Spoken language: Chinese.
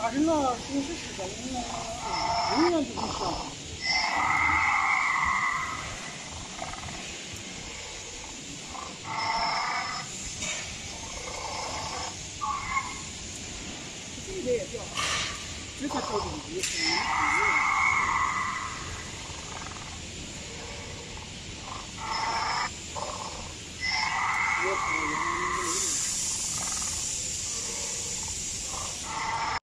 咋着了？这是死人呢？永远不会笑。这边也掉，这才高等级，